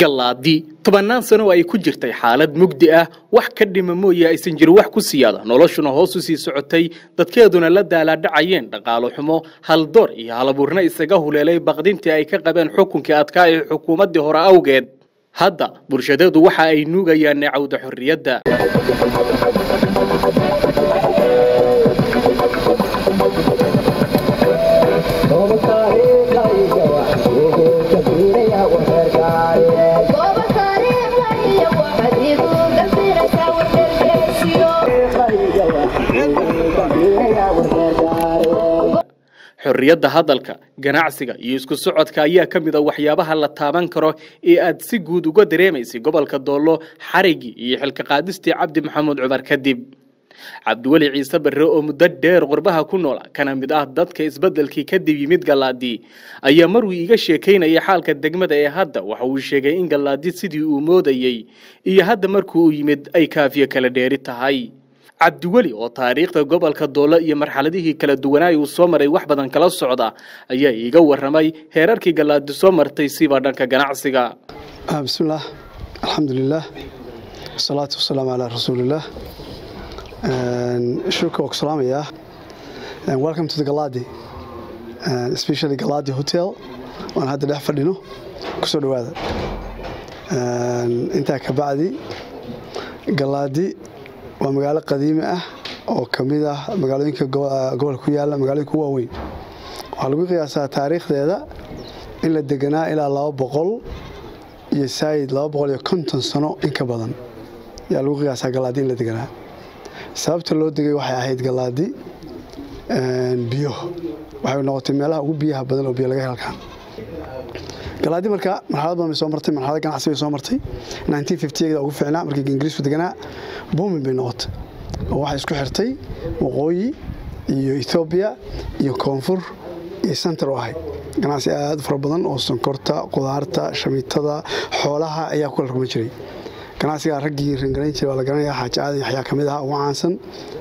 gallaadi tobannaan sano ay ku jirtay xaalad mugdi ah wax ka dhima mooye aysan jirin wax ku siyaada. Noloshuna hoos u sii socotay dadkeeduna la daalaadhacayeen dhaqaalo xumo haldoor iyo halabuurna isaga huleelay baqdintii ay ka qabeen xukunkii adkaa ee xukuumaddii hore awgeed. Hadda bulshadeedu waxa ay nuugayaan neecawda xorriyadda xorriyadda hadalka ganacsiga iyo isku socodka ayaa ka mid a waxyaabaha la taaban karo ee aad si guud uga dareemaysay gobolka doollo xarigii iyo xilka qaadistii cabdi maxamuud cumar kadib cabdiweli ciise barre oo muddo dheer qurbaha ku noola kana mid ah dadka isbeddelkii kadib yimid gallaadi ayaa maruu iiga sheekaynaya xaalka degmada ee hadda. Waxa uu sheegay in gallaadi sidii uu moodayey iyo hadda markuu u yimid ay kaafiyo kala dheeri tahay cabdiweli oo taariikhda gobolka doolo iyo marxaladihii kala duwanaay uu soo maray wax badan kala socda ayaa iiga warramay heerarkii gallaadi soo martay siba dhanka ganacsiga. Bismillaah alxamdulilah wasalaatu wasalaamu calaa rasuulillaah shulka waa ku salaamayaa welcome to the galadi especially galadi hotel waan hadda dhex fadhino ku soo dhowaada. Intaa ka bacdi waa magaalo qadiimi ah oo ka mid ah magaalooyinka gobolka ku yaalla magaalooyinka u waaweyn. Waxaa lagu qiyaasaa taariikhdeeda in la deganaa ilaa laba boqol iyo saayid laba boqol iyo konton sano in ka badan. Ayaa lagu qiyaasaa galaadi in la deganaa. Sababta loo degay waxay ahayd galaadi biyo. Waxay noqotay meelaha ugu biyaha badan oo biyo laga helkaan galaadi marka marxalad badan bay soo martay marxalad ganacsi bay soo martay. ugu fiicnaa markii ingiriisku deganaa buumin bay noqotay. Oo waxay isku xirtay waqooyi iyo ethoobiya iyo koonfur iyo center oo ahayd. Ganacsi aad u fara badan oo sonkorta qudaarta shamiitada xoolaha ayaa ku kala jiray. Ganacsigaa raggii rangarayn jiray waa la garanaya xaaji aadan yaxyaa ka ahaa ugu caansan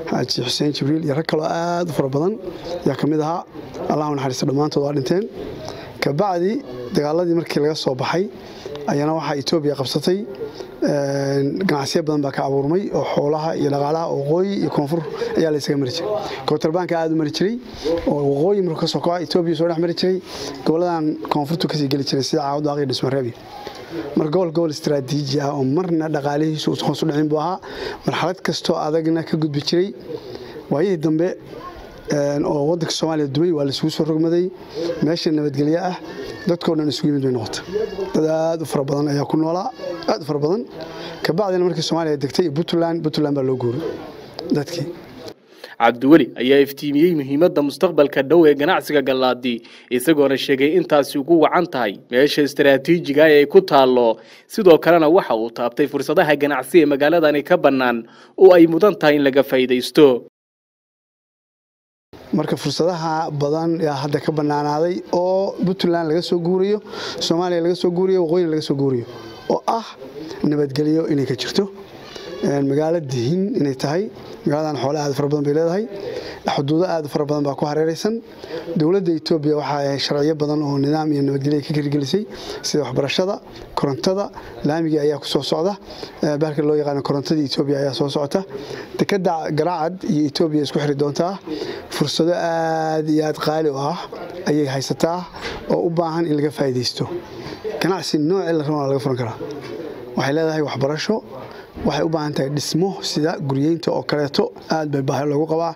xaaji xuseen jibriil iyo rag kaloo aad u fara badan ayaa ka ahaa. Allahu naxariisto dhammaantood waa dhinteen kabacdi dagaaladii markii laga soo baxay ayana waxaa etoobiya qabsatay ganacsiyo badan baa ka abuurmay oo xoolaha iyo dhaqaalaha waqooyi iyo koonfur ayaa laysaga mari jiray. Kootarbaanka aad u mari jiray oo waqooyi markuu ka soo kaco etoobiya soo dhex mari jiray goboladan koonfurtu ka sii geli jiray sida caawdaaq iyo dhismareebi marka gobol gobol istaraatiiji ah oo marna dhaqaalihiisu uusan dhicin buu ahaa. Marxalad kastoo adagna ka gudbi jiray waayihii dambe oo wadanka soomaaliya dumay waa laisugu soo rogmaday meesha nabadgelyo ah dadkoo dhan isugu yimid bay noqotay dad aad u fara badan ayaa ku noolaa aad u fara badan kabacdina markii soomaaliya degtay puntland puntland baa loo guuray dadkii cabdiweli ayaa iftiimiyey muhiimadda mustaqbalka dhow ee ganacsiga gallaadi isagoona sheegay intaasi ugu wacan tahay meesha istaraatiijiga ee ay ku taallo sidoo kalena waxa uu taabtay fursadaha ganacsi ee magaaladani ka bannaan oo ay mudan tahay in laga faa'iidaysto marka fursadaha badan yaa hadda ka bannaanaaday oo puntland laga soo guurayo soomaaliya laga soo guurayo waqooyina laga soo guurayo oo ah nabadgelyo inay ka jirto magaalo dihin inay tahay magaaladan xoole aad fara badan bay leedahay xuduudo aad fara badan baa ku hareeraysan. Dowladda etoobiya waxaa sharciyo badan oo nidaam iyo nabadgelya ka hirgelisay sida waxbarashada korontada laamigii ayaa ku soo socda bahalka loo yaqaano korontadii etoobiya ayaa soo socota. Dekadda garaacad iyo etoobiya isku xiri doontaa fursado aad iyo aad qaali u ah ayay haysataa oo u baahan in laga faa'iidaysto ganacsi noocii la rabana laga furan karaa waxay leedahay waxbarasho waxay u baahan tahay dhismo sida guryeynta oo kaleeto. Aad bay baahi loogu qabaa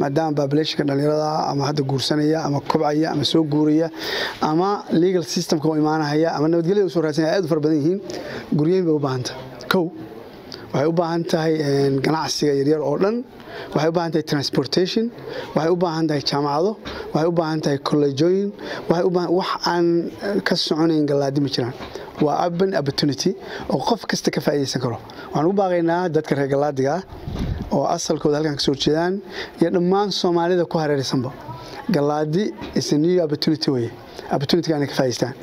maadaama baabulationka dhallinyarada ama hadda guursanaya ama kobcaya ama soo guuraya ama legal systemka u imaanahaya ama nabadgelyada u soo raadsanaya aad u fara badan yihiin. Guryeyn bay u baahan tahay. Kow waxay u baahan tahay ganacsiga yaryar oo dhan. Waxay u baahan tahay transportation. Waxay u baahan tahay jaamacado. Waxay u baahan tahay kolleejooyin wax aan ka soconayn gallaadi ma jiraan. Waa urban opportunity oo qof kasta ka faa'iidaysan karo. Waxaan ugu baaqaynaa dadka reer gallaadiga ah oo asalkooda halkan ka soo jeedaan iyo dhammaan soomaalida ku hareeraysanba. Gallaadi is a new opportunity weye opportunityga ka faa'idaystaan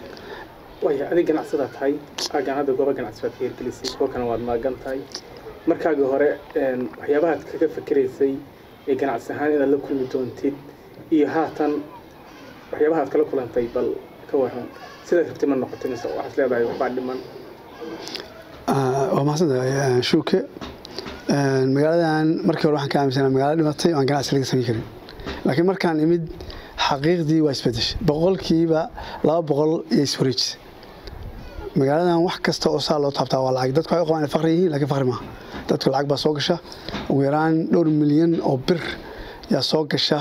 waya adig ganacsadaa tahay. Aagan hadda gooba ganacsi baad ka hirgelisay kuwa kana waad maagan tahay. Markaagii hore waxyaabahaad kaga fikiraysay ee ganacsi ahaan inaad la kulmi doontid iyo haatan waxyaabahaad kala kulantay bal ka waran sidaad rabtay ma noqotay mise waxaad leedahay waxbaa dhiman? Waa mahadsantahay shuuke magaaladan markii hore waxaan ka aaminsanaa magaalo dhimatay oo aan ganacsi laga samayn karin. Laakiin markaan imid xaqiiqdii waa isbedeshay boqolkiiba laba boqol iyo iswareejisay magaaladan wax kasta oo saa loo taabtaa waa lacag. Dadku waxay u qabaan inay faqri yihiin laakiin faqri maaha. Dadku lacag baa soo gasha. Ugu yaraan dhowr milyan oo bir yaa soo gasha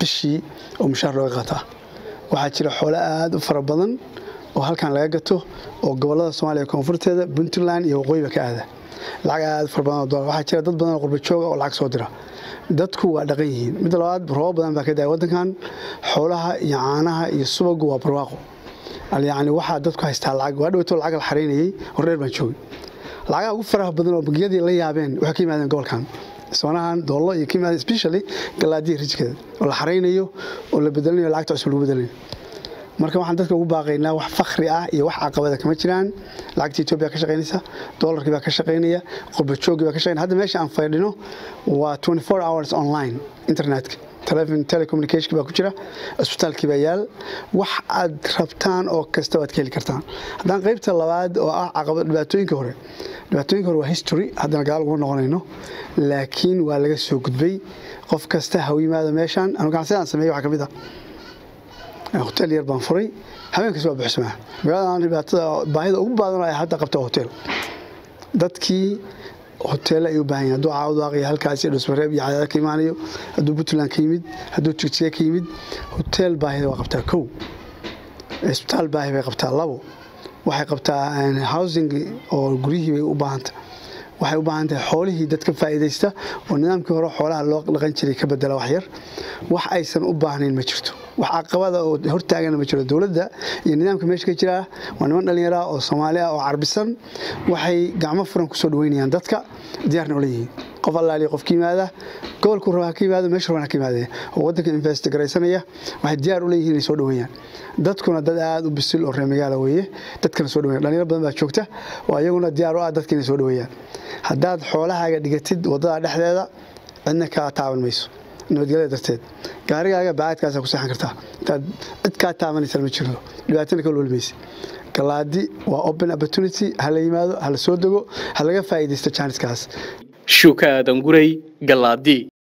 bishii oo mushaar looga qaataa. Waxaa jira xoolo aada u fara badan oo halkan laga gato oo gobollada soomaaliya koonfurteeda puntland iyo waqooyiba ka aada. Lacag aada u fara badan oo dolar waxaa jira dad badan oo qurba jooga oo lacag soo dira. Dadku waa dhaqan yihiin. Midda labaad roobo badan baa ka daya waddankan. Xoolaha iyo caanaha iyo subagu waa barwaaqo yacni waxaa dadku haystaa lacag waa dhaweyto lacag la xaraynayay hordheer baan joogay. Lacagaha ugu faraha badan oo bangiyadii la yaabeen waxay ka yimaadeen gobolkan. Soonahan doollo iyo ka yimaadeen especially galaadiya rijkeeda oo la xaraynayo oo la bedelanayo lacagta cusub lagu bedelanayo marka waxaan dadka ugu baaqaynaa wax fakri ah iyo wax caqabada kama jiraan. Lacagta etoobiya ka shaqaynaysa doolarkii baa ka shaqaynaya qurbajoogii baa ka shaqaynaya. Hadda meesha aan fadhino waa 24 hours online internetka telecommunication baa ku jira isbitaalkii baa yaal. Wax aad rabtaan oo kasta waad ka heli kartaan. Haddaan qaybta labaad oo ah caqabad dhibaatooyinka hore dhibaatooyinka hore waa history haddana gadaal ugu noqonayno. Laakiin waa laga soo gudbay. Qof kasta ha u yimaado meeshaan. Anu ganacsidan sameeyey waxaa ka mid ah. Hotel yar baan furay. Habeenkaas waa buuxsamaa magaaladan dhibaatada baahida ugu badan ay hadda qabta hotel. Dadkii hoteele ay u baahan yihiin hadduu caawad waaqiya halkaas iyo cadaada ka imaanayo hadduu puntland ka yimid hadduu jigjiga ka yimid hotel baahida waa qabtaa kow. Isbitaal baahi bay qabtaa labo. Waxay qabtaa housing oo guryihii bay u baahanta. Waxay u baahan tahay xoolihii dadka faa'iidaysta oo nidaamkii hore xoolaha loo dhaqan jiray ka bedela wax yar. Wax aysan u baahnayn ma jirto wax caqabada oo hortaagana ma jiro. Dowladda iyo nidaamka meesha ka jira waa niman dhallinyara oo soomaali ah oo carbisan. Waxay gacmo furan ku soo dhaweynayaan dadka. Diyaarna ula qof allaaliya qof ka yimaada. Gobolku raba ha ka yimaado meesha rabana ha ka yimaadee. Oo waddanka invest waxay diyaar u leeyihiin inay soo dhaweeyaan. Dadkuna dad aada u bisil oo reer magaala weeye. Dadkana soo dhaweyan dhalinyaro badan baa joogta. Oo ayaguna diyaar u ah dadka inay soo dhaweeyaan. Haddaad xoolahaaga dhigatid waddada dhexdeeda cidna kaa taaban mayso. Nabadgelya darteed gaarigaaga bacaadkaasa ku seexan kartaa. Intaad cid kaa taabanaysa ma jirto dhibaatana ka walwalmaysa galaadi waa open opportunity. Ha la yimaado ha la soo dego ha laga faa'iidaysto jaaniskaas shuka aadan guray galaadi